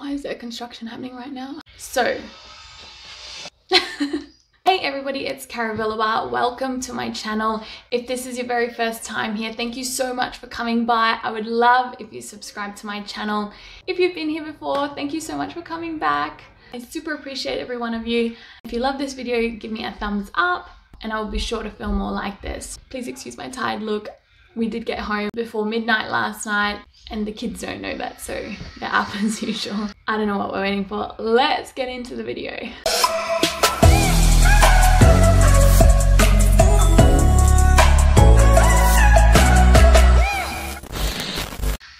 Why is there construction happening right now? So, Hey everybody, it's Caroviliwa. Welcome to my channel. If this is your very first time here, thank you so much for coming by. I would love if you subscribe to my channel. If you've been here before, thank you so much for coming back. I super appreciate every one of you. If you love this video, give me a thumbs up and I will be sure to film more like this. Please excuse my tired look. We did get home before midnight last night and the kids don't know that, so they're up as usual. I don't know what we're waiting for. Let's get into the video.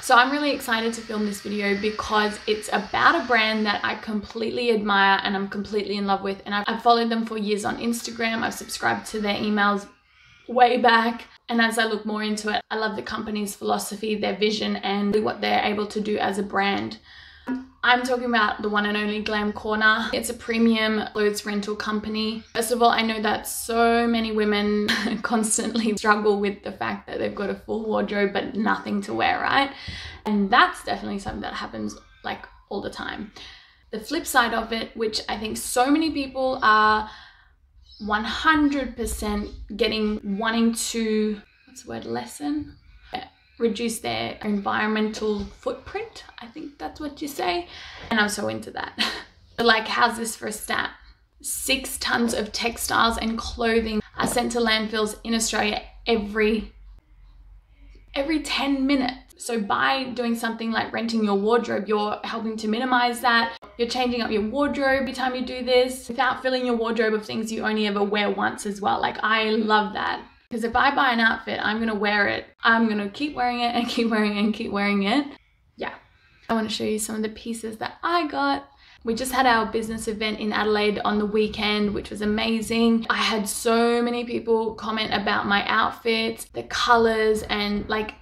So I'm really excited to film this video because it's about a brand that I completely admire and I'm completely in love with. And I've followed them for years on Instagram. I've subscribed to their emails way back. And as I look more into it, I love the company's philosophy, their vision, and what they're able to do as a brand. I'm talking about the one and only Glam Corner. It's a premium clothes rental company. First of all, I know that so many women constantly struggle with the fact that they've got a full wardrobe but nothing to wear, right? And that's definitely something that happens like all the time. The flip side of it, which I think so many people are 100% getting wanting to, what's the word, lessen? reduce their environmental footprint. I think that's what you say. And I'm so into that. like, how's this for a stat? Six tons of textiles and clothing are sent to landfills in Australia every every 10 minutes. So by doing something like renting your wardrobe, you're helping to minimize that. You're changing up your wardrobe every time you do this without filling your wardrobe of things you only ever wear once as well. Like I love that. Because if I buy an outfit, I'm gonna wear it. I'm gonna keep wearing it and keep wearing it and keep wearing it. Yeah. I wanna show you some of the pieces that I got. We just had our business event in Adelaide on the weekend, which was amazing. I had so many people comment about my outfits, the colors, and like,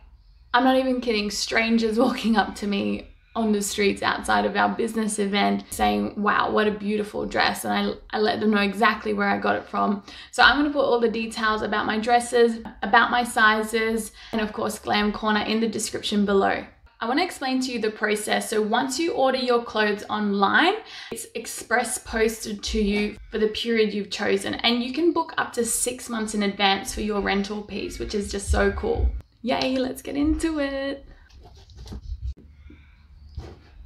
I'm not even kidding, strangers walking up to me on the streets outside of our business event saying, wow, what a beautiful dress. And I, I let them know exactly where I got it from. So I'm gonna put all the details about my dresses, about my sizes, and of course, Glam Corner in the description below. I want to explain to you the process. So once you order your clothes online, it's express posted to you for the period you've chosen and you can book up to six months in advance for your rental piece, which is just so cool. Yay, let's get into it.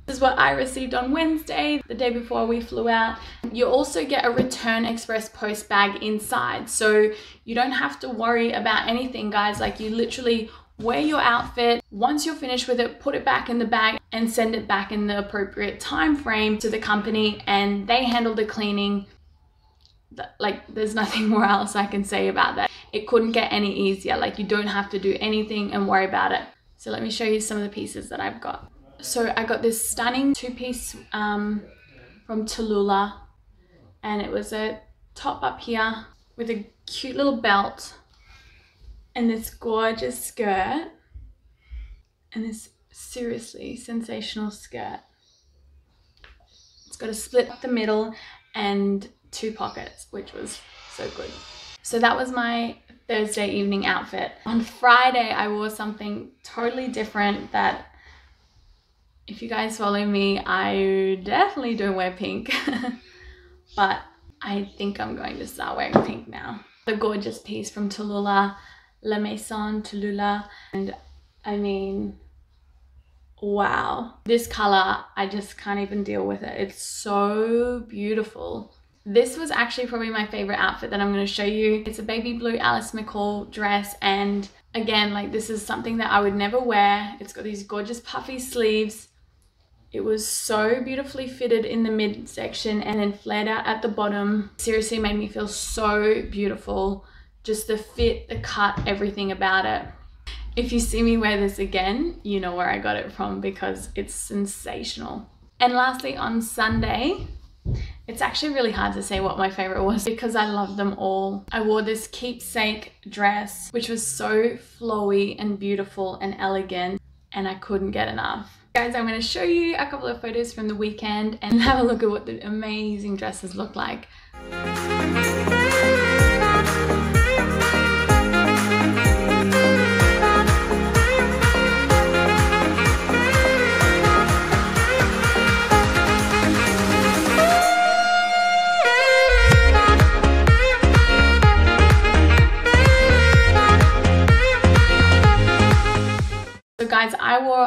This is what I received on Wednesday, the day before we flew out. You also get a return express post bag inside. So you don't have to worry about anything, guys. Like you literally wear your outfit. Once you're finished with it, put it back in the bag and send it back in the appropriate time frame to the company and they handle the cleaning. Like there's nothing more else I can say about that. It couldn't get any easier. Like you don't have to do anything and worry about it. So let me show you some of the pieces that I've got. So I got this stunning two-piece um, from Talulah and it was a top up here with a cute little belt and this gorgeous skirt and this seriously sensational skirt. It's got a split up the middle and two pockets, which was so good. So that was my Thursday evening outfit. On Friday, I wore something totally different that if you guys follow me, I definitely don't wear pink, but I think I'm going to start wearing pink now. The gorgeous piece from Talulah, La Maison Talulah, and I mean, wow. This color, I just can't even deal with it. It's so beautiful. This was actually probably my favorite outfit that I'm going to show you. It's a baby blue Alice McCall dress and again, like this is something that I would never wear. It's got these gorgeous puffy sleeves it was so beautifully fitted in the midsection and then flared out at the bottom. Seriously made me feel so beautiful. Just the fit, the cut, everything about it. If you see me wear this again, you know where I got it from because it's sensational. And lastly, on Sunday, it's actually really hard to say what my favorite was because I love them all. I wore this keepsake dress, which was so flowy and beautiful and elegant, and I couldn't get enough. Guys, I'm going to show you a couple of photos from the weekend and have a look at what the amazing dresses look like.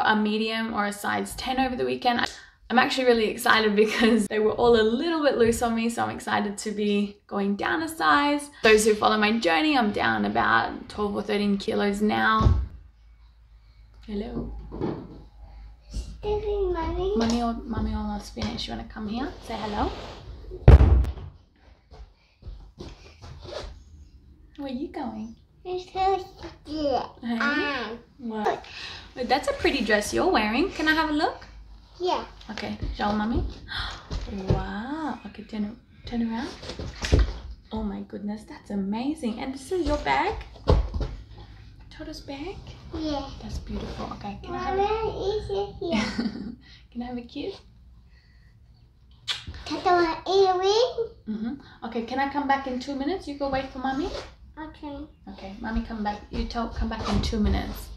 A medium or a size 10 over the weekend. I'm actually really excited because they were all a little bit loose on me, so I'm excited to be going down a size. Those who follow my journey, I'm down about 12 or 13 kilos now. Hello. Mommy. Mummy or mummy almost finished. You wanna come here? Say hello. Where are you going? It's so cute. Hey? Ah, What? Wait, that's a pretty dress you're wearing. Can I have a look? yeah. Okay, show mummy. Wow. Okay, turn turn around. Oh my goodness, that's amazing. And this is your bag? Toto's bag? Yeah. That's beautiful. Okay, can I have a... is here. Can I have a kiss? Tata earring. Mm-hmm. Okay, can I come back in two minutes? You go wait for mommy. Okay. Okay, mommy, come back. You tell come back in two minutes.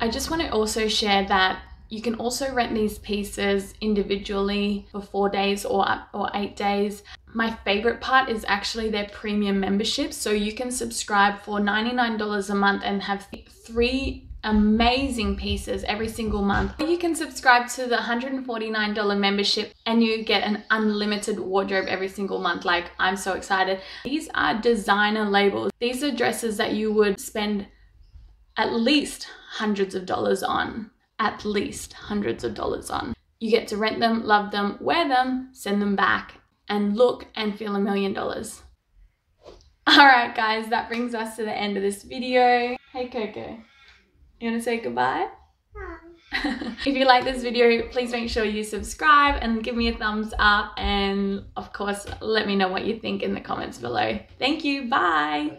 I just want to also share that you can also rent these pieces individually for four days or up or eight days. My favorite part is actually their premium membership. So you can subscribe for $99 a month and have three amazing pieces every single month. You can subscribe to the $149 membership and you get an unlimited wardrobe every single month. Like, I'm so excited. These are designer labels. These are dresses that you would spend at least hundreds of dollars on. At least hundreds of dollars on. You get to rent them, love them, wear them, send them back, and look and feel a million dollars. Alright, guys, that brings us to the end of this video. Hey, Coco. You want to say goodbye? if you like this video, please make sure you subscribe and give me a thumbs up. And of course, let me know what you think in the comments below. Thank you. Bye.